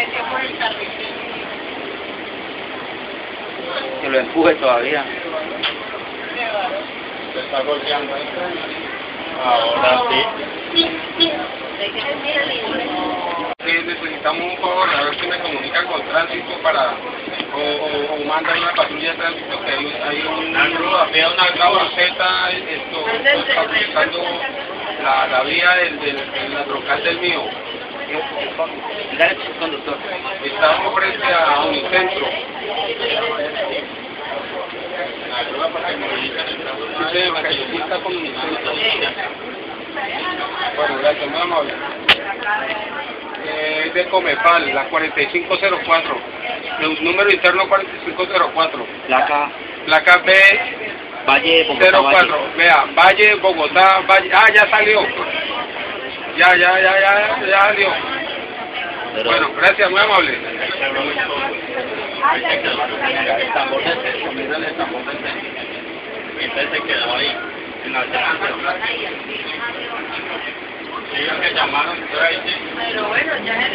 metió por el carril. Que lo empuje todavía. Se está golpeando. Ahora sí. Eh, necesitamos un favor, a ver si me comunican con tránsito para o, o, o mandan una patrulla de tránsito que hay, hay un, había una caboceta esto, está la, la vía del, del, del, del, del mío. Conductor. Estamos frente a Unicentro. Sí, está con. Bueno, gracias, muy amable. Eh, de Comepal, la 4504. El número interno 4504. Placa Placa B Valle Bogotá Valle. 04. Vea, Valle, Bogotá, Valle. Ah, ya salió. Ya, ya, ya, ya, ya salió. Pero, Bueno, gracias, muy amable. El tambor de centro, mira el tambor de centro. Entonces se quedó ahí, en la que llamaron, entonces ahí sí. Pero bueno, ya